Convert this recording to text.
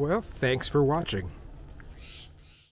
Well, thanks for watching.